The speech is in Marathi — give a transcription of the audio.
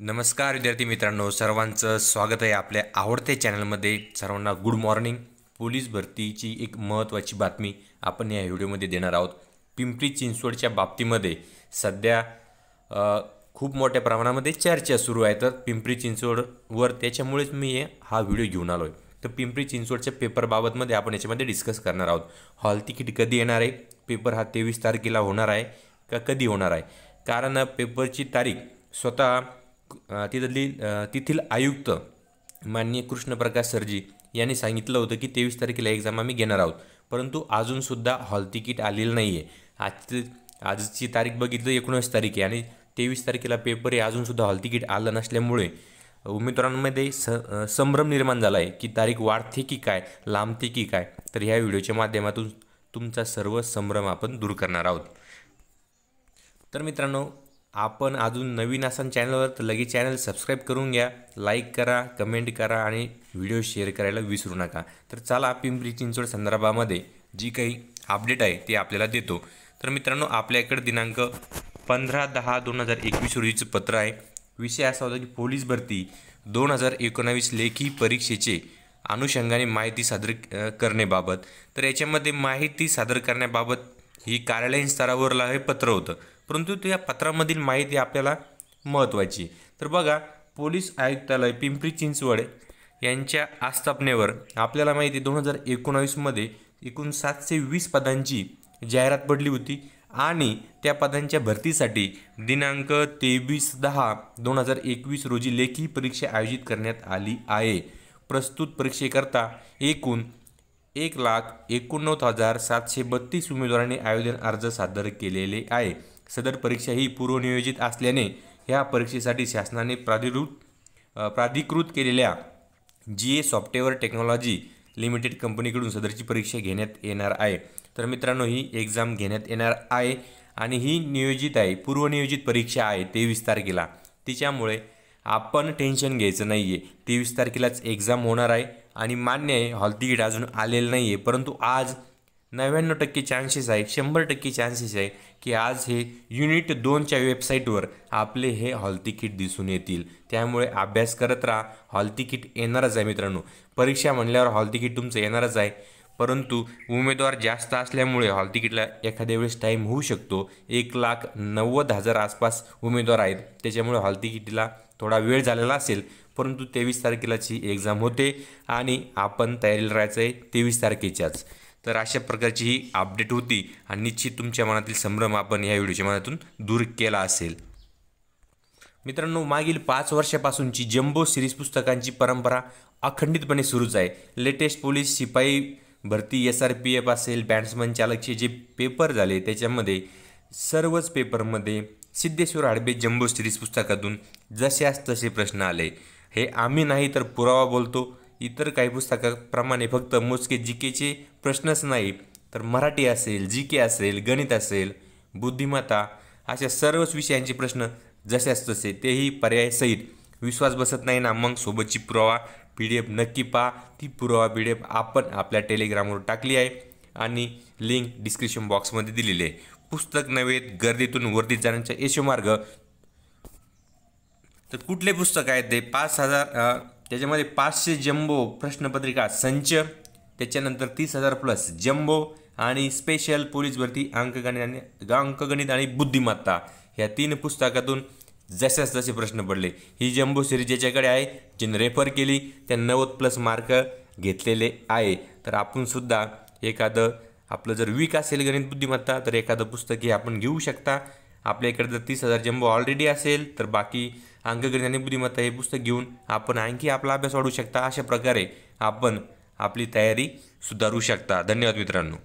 नमस्कार विद्यार्थी मित्रांनो. सर्वांचं स्वागत आहे आपल्या आवडत्या चॅनलमध्ये. सर्वांना गुड मॉर्निंग पोलीस भरतीची एक महत्त्वाची बातमी आपण या व्हिडिओमध्ये देणार आहोत. पिंपरी चिंचवडच्या बाबतीमध्ये सध्या खूप मोठ्या प्रमाणामध्ये चर्चा सुरू आहे. तर पिंपरी चिंचवडवर त्याच्यामुळेच मी हा व्हिडिओ घेऊन आलो आहे तर पिंपरी चिंचवडच्या पेपरबाबतमध्ये आपण याच्यामध्ये डिस्कस करणार आहोत. हॉल तिकीट कधी येणार आहे? पेपर हा तेवीस तारखेला होणार आहे का कधी होणार आहे? कारण पेपरची तारीख स्वतः तिथली तेथील आयुक्त माननीय कृष्णप्रकाश सरजी यांनी सांगितलं होतं की तेवीस तारखेला एक्झाम आम्ही घेणार आहोत. परंतु अजूनसुद्धा हॉल तिकीट आलेलं नाही आहे आजची आजची तारीख बघितलं एकोणीस तारीख आहे आणि तेवीस तारखेला पेपर हे अजूनसुद्धा हॉल तिकीट आलं नसल्यामुळे. उमेदवारांमध्ये स संभ्रम निर्माण झाला आहे की तारीख वाढते की काय लांबते की काय तर ह्या व्हिडिओच्या माध्यमातून तुमचा सर्व संभ्रम आपण दूर करणार आहोत. तर मित्रांनो आपण अजून नवीन असाल चॅनलवर तर लगेच चॅनल सबस्क्राईब करून घ्या. लाईक करा कमेंट करा आणि व्हिडिओ शेअर करायला विसरू नका. तर चला पिंपरी चिंचवड संदर्भामध्ये जी काही अपडेट आहे ते आपल्याला देतो. तर मित्रांनो आपल्याकडे दिनांक पंधरा दहा दोन हजार एकवीस रोजीचं पत्र आहे. विषय असा होता की पोलीस भरती दोन हजार एकोणावीस लेखी परीक्षेचे अनुषंगाने माहिती सादर करण्याबाबत. तर याच्यामध्ये माहिती सादर करण्याबाबत ही कार्यालयीन स्तरावरला हे पत्र होतं. परंतु त्या पत्रामधील माहिती आपल्याला महत्त्वाची तर बघा पोलीस आयुक्तालय पिंपरी चिंचवड यांच्या आस्थापनेवर आपल्याला माहिती दोन हजार एकोणावीसमध्ये एकूण सातशे वीस पदांची जाहिरात पडली होती आणि त्या पदांच्या भरतीसाठी दिनांक तेवीस दहा दोन हजार एकवीस रोजी लेखी परीक्षा आयोजित करण्यात आली आहे. प्रस्तुत परीक्षेकरता एकूण एक लाख एकोणनव्वद हजार सातशे बत्तीस उमेदवारांनी आवेदन अर्ज सादर केलेले आहे. सदर परीक्षा ही पूर्वनियोजित असल्याने ह्या परीक्षेसाठी शासनाने प्राधिकृत प्राधिकृत केलेल्या G A software technology limited कंपनीकडून सदरची परीक्षा घेण्यात येणार आहे. तर मित्रांनो ही एक्झाम घेण्यात येणार आहे आणि ही नियोजित आहे पूर्वनियोजित परीक्षा आहे तेवीस तारखेला. तिच्यामुळे आपण टेन्शन घ्यायचं नाही आहे तेवीस तारखेलाच एक्झाम होणार आहे आणि मान्य आहे हॉल तिकीट अजून आलेलं नाही आहे परंतु आज नव्याण्णव टक्के चान्सेस आहे शंभर टक्के चान्सेस आहे की आज हे युनिट दोनच्या वेबसाईटवर आपले हे हॉल तिकीट दिसून येतील. त्यामुळे अभ्यास करत राहा हॉल तिकीट येणारच आहे मित्रांनो. परीक्षा म्हणल्यावर हॉल तिकीट तुमचं येणारच आहे. परंतु उमेदवार जास्त असल्यामुळे हॉल तिकीटला एखाद्या वेळेस टाईम होऊ शकतो. एक लाख नव्वद हजार आसपास उमेदवार आहेत. त्याच्यामुळे हॉल तिकीटला थोडा वेळ झालेला असेल. परंतु तेवीस तारखेलाची एक्झाम होते आणि आपण तयारीला राहायचं आहे तेवीस तारखेच्याच. तर अशा प्रकारची ही अपडेट होती आणि निश्चित तुमच्या मनातील संभ्रम आपण या व्हिडिओच्या मनातून दूर केला असेल. मित्रांनो मागील पाच वर्षापासूनची जम्बो सिरीज पुस्तकांची परंपरा अखंडितपणे सुरूच आहे. लेटेस्ट पोलीस शिपाई भरती एस आर पी एफ असेल बॅट्समन चालकचे जे पेपर झाले त्याच्यामध्ये सर्वच पेपरमध्ये सिद्धेश्वर आडबे जम्बो सिरीज पुस्तकातून जशास तसे प्रश्न आले. हे आम्ही नाही तर पुरावा बोलतो. इतर काही पुस्तकाप्रमाणे फक्त मोजके जी केचे प्रश्नच नाही तर मराठी असेल जी के असेल गणित असेल बुद्धिमत्ता अशा सर्वच विषयांचे प्रश्न जशास तसे तेही पर्यायसहित. विश्वास बसत नाही ना मग सोबतची पुरावा पी डी एफ नक्की पहा. ती पुरावा पी डी एफ आपण आपल्या टेलिग्रामवर टाकली आहे आणि लिंक डिस्क्रिप्शन बॉक्समध्ये दिलेली आहे. पुस्तक नव्हे गर्दीतून वर्दीत जाण्याचा यशोमार्ग. तर कुठले पुस्तक आहेत ते? पाच हजार त्याच्यामध्ये पाचशे जम्बो प्रश्नपत्रिका संच त्याच्यानंतर तीस हजार प्लस जम्बो आणि स्पेशल पोलीस भरती अंकगणित आणि अंकगणित आणि बुद्धिमत्ता. ह्या तीन पुस्तकातून जशाच तसे प्रश्न पडले. ही जम्बो सिरीज ज्याच्याकडे आहे ज्याने रेफर केली त्या नव्वद प्लस मार्क घेतलेले आहे. तर आपणसुद्धा एखादं आपलं जर वीक असेल गणित बुद्धिमत्ता तर एखादं पुस्तक हे आपण घेऊ शकता. आपल्या इकडे जर तीस हजार जम्बो ऑलरेडी असेल तर बाकी अंकगणित आणि बुद्धिमत्ता हे पुस्तक घेऊन आपण आणखी आपला अभ्यास वाढवू शकता. अशा प्रकारे आपण आपली तयारी सुधारू शकता. धन्यवाद मित्रांनो.